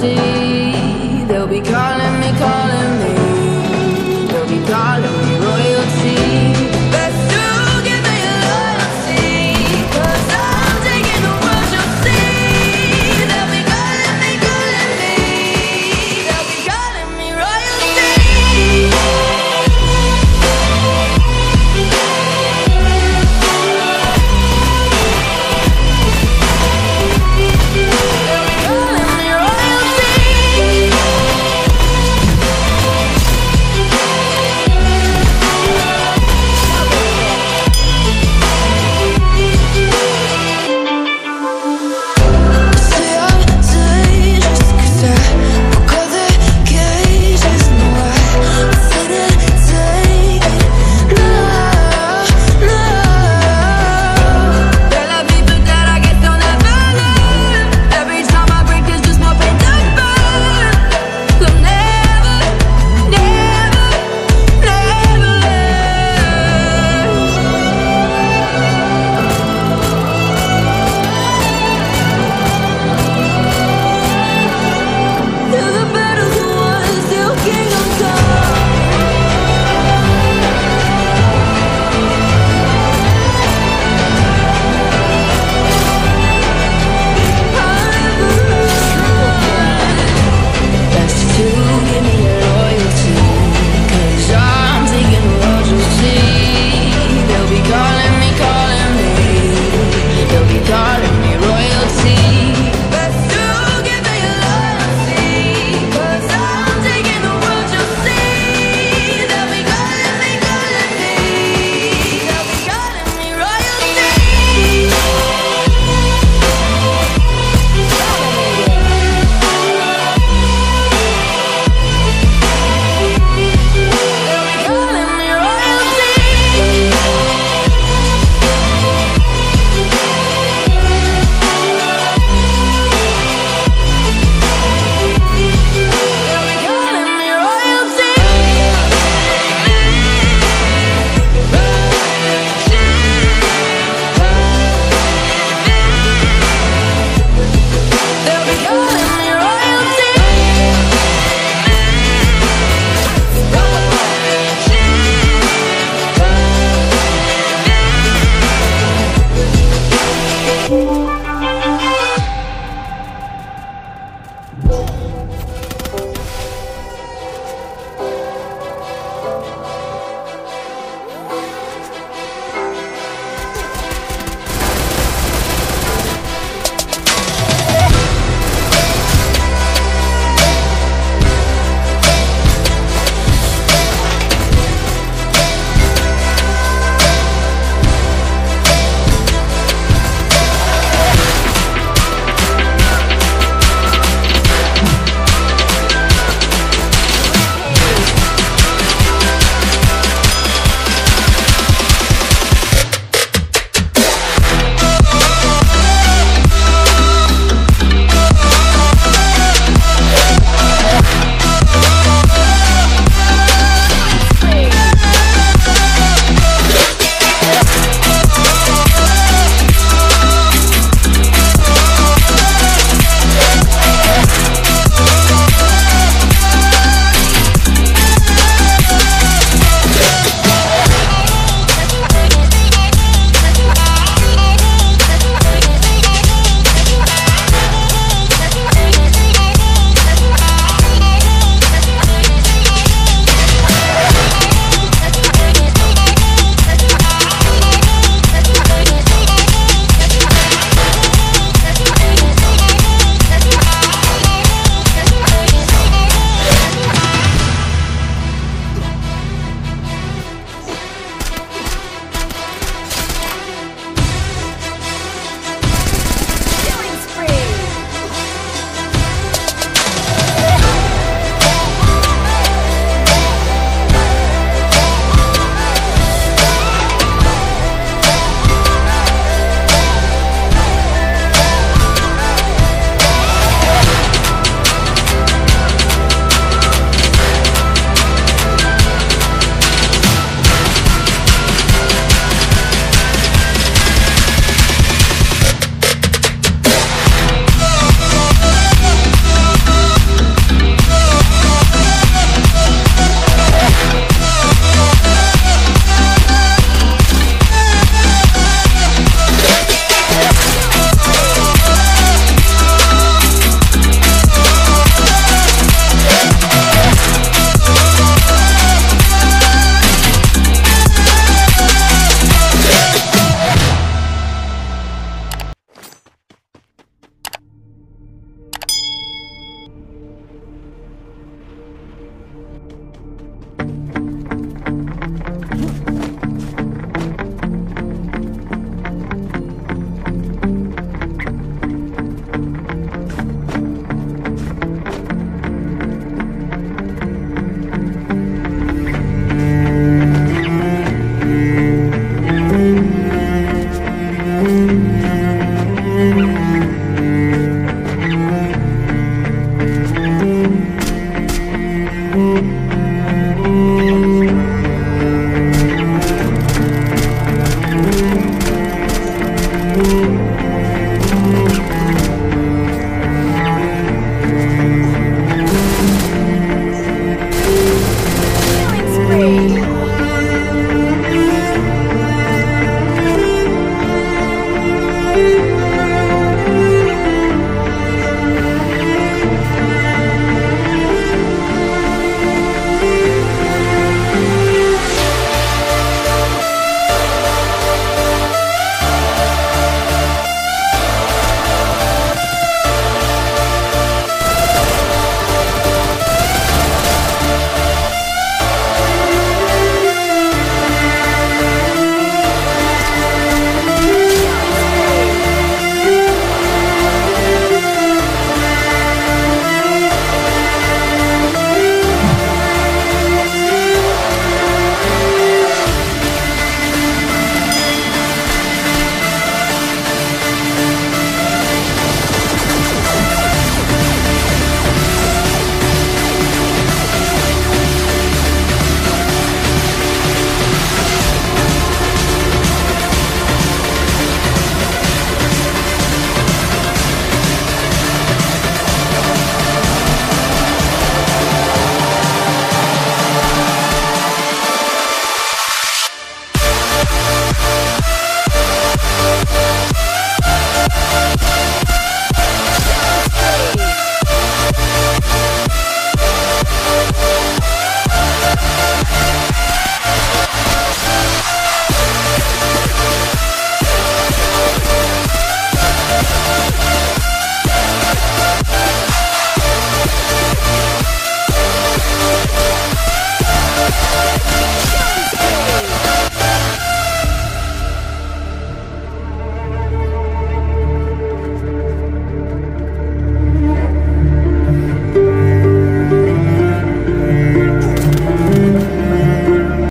see.